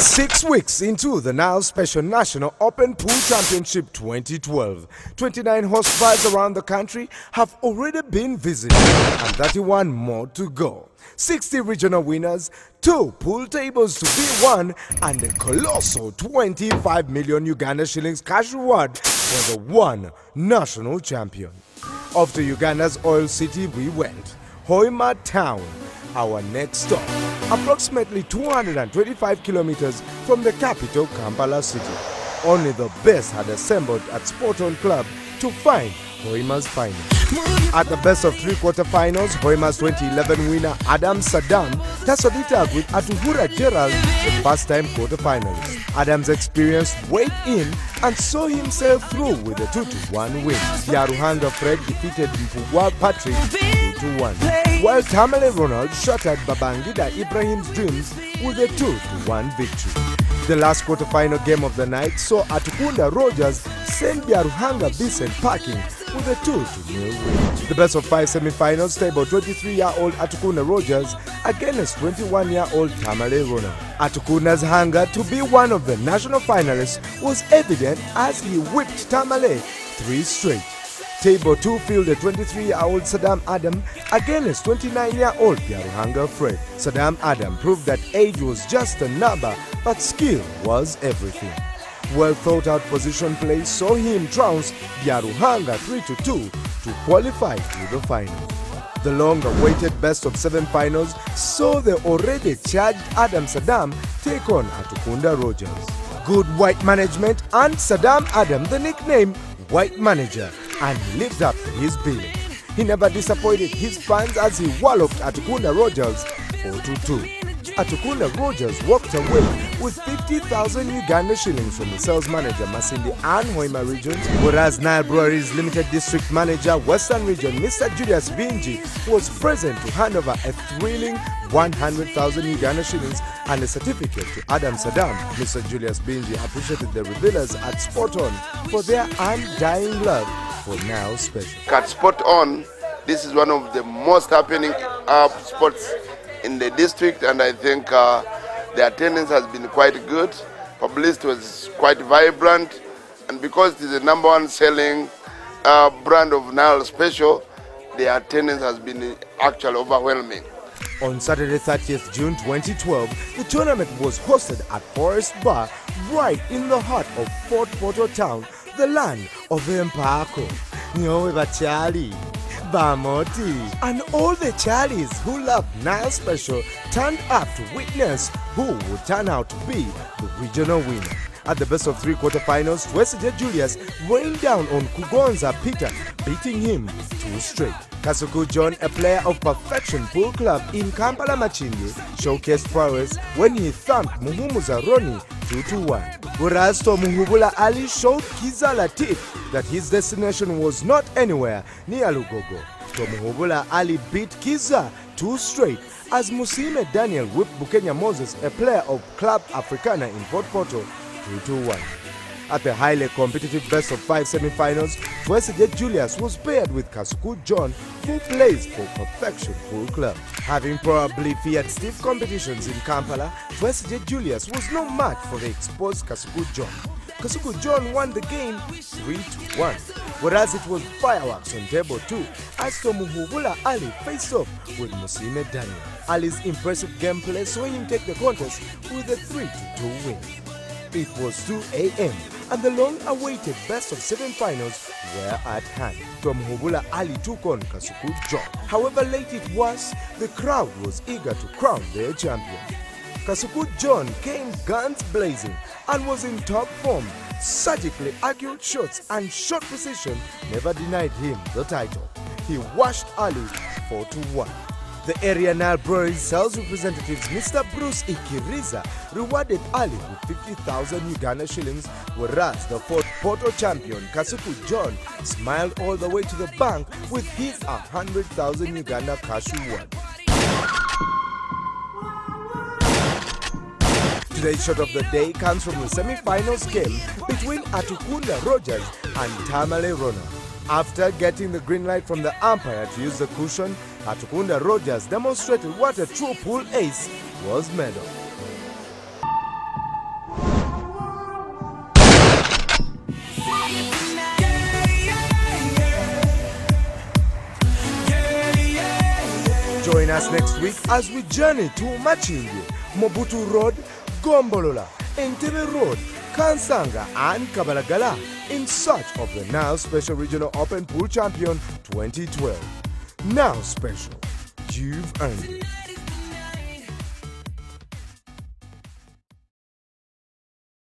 Six weeks into the Nile Special National Open Pool Championship 2012, 29 horsebars around the country have already been visited and 31 more to go. 60 regional winners, two pool tables to be won, and a colossal 25 million Uganda shillings cash reward for the one national champion. Off to Uganda's oil city we went, Hoima Town, our next stop, approximately 225 kilometers from the capital Kampala city. Only the best had assembled at Spot On Club to find Hoima's final. At the best of three quarterfinals, Hoima's 2011 winner Adam Saddam tussled it out with Atuhura Gerald, the first time quarterfinalist. Adam's experience weighed in and saw himself through with a 2 1 win. Byaruhanga Fred defeated Mpugwa Patrick 2 1, while Tamale Ronald shattered Babangida Ibrahim's dreams with a 2 1 victory. The last quarter-final game of the night saw Atukunda Rogers send Byaruhanga Vincent packing with a 2 0 win. The best of five semi-finals tabled 23-year-old Atukunda Rogers against 21-year-old Tamale Ronald. Atukunda's hunger to be one of the national finalists was evident as he whipped Tamale three straight. Table 2 fielded 23-year-old Saddam Adam against 29-year-old Byaruhanga Fred. Saddam Adam proved that age was just a number, but skill was everything. Well thought out position play saw him trounce Byaruhanga 3-2 to qualify to the final. The long awaited best of seven finals saw the already charged Adam Saddam take on Atukunda Rogers. Good white management and Saddam Adam the nickname White Manager and lived up to his billing. He never disappointed his fans as he walloped Atukunda Rogers 4-2. Atukunda Rogers walked away with 50,000 Uganda shillings from the sales manager Masindi and Hoima regions, whereas Nile Breweries Limited District Manager Western Region Mr. Julius Vinji was present to hand over a thrilling 100,000 Uganda shillings and a certificate to Adam Saddam. Mr. Julius Binji appreciated the revealers at Spot On for their undying love for Nile Special. At Spot On, this is one of the most happening uh, sports in the district, and I think uh, the attendance has been quite good. Publicity was quite vibrant, and because it is the number one selling uh, brand of Nile Special, the attendance has been actually overwhelming. On Saturday 30th June 2012, the tournament was hosted at Forest Bar, right in the heart of Fort Portal Town, the land of Empako, Nyowe Bachali, Bamoti, and all the Charlies who love Nile Special turned up to witness who would turn out to be the regional winner. At the best of three quarterfinals, West Julius rained down on Kugonza Peter, beating him two straight. Kasuku John, a player of Perfection Pool Club in Kampala Machinge, showcased prowess when he thumped Muhumu Zaroni 2 1. Burasto Muhubula Ali showed Kiza Latif that his destination was not anywhere near Lugogo. Tomuhubula Ali beat Kiza two straight as Musime Daniel whipped Bukenya Moses, a player of Club Africana in Port Porto, 2 1. At the highly competitive best of five semi-finals, Twesigye Julius was paired with Kasuku John, who plays for Perfection Pool Club. Having probably feared stiff competitions in Kampala, Twesigye Julius was no match for the exposed Kasuku John. Kasuku John won the game 3-1, whereas it was fireworks on table 2 as Tomuhubula Ali faced off with Musime Daniel. Ali's impressive gameplay saw him take the contest with a 3-2 win. It was 2 a.m. and the long-awaited best of seven finals were at hand. Tomuhubula Ali took on Kasuku John. However late it was, the crowd was eager to crown their champion. Kasuku John came guns blazing and was in top form. Surgically accurate shots and shot precision never denied him the title. He washed Ali 4 to 1. The area Nile Breweries sales representatives Mr. Bruce Ikiriza rewarded Ali with 50,000 Uganda shillings, whereas the Fort Portal champion Kasuku John smiled all the way to the bank with his 100,000 Uganda cash reward. Today's shot of the day comes from the semi-finals game between Atukunda Rogers and Tamale Ronald. After getting the green light from the umpire to use the cushion, Atukunda Rogers demonstrated what a true pool ace was made of. Join us next week as we journey to Machingi, Mobutu Road, Gombolola, Entebbe Road, Kansanga and Kabalagala in search of the Nile Special Regional Open Pool Champion 2012. Nile Special, you've earned it.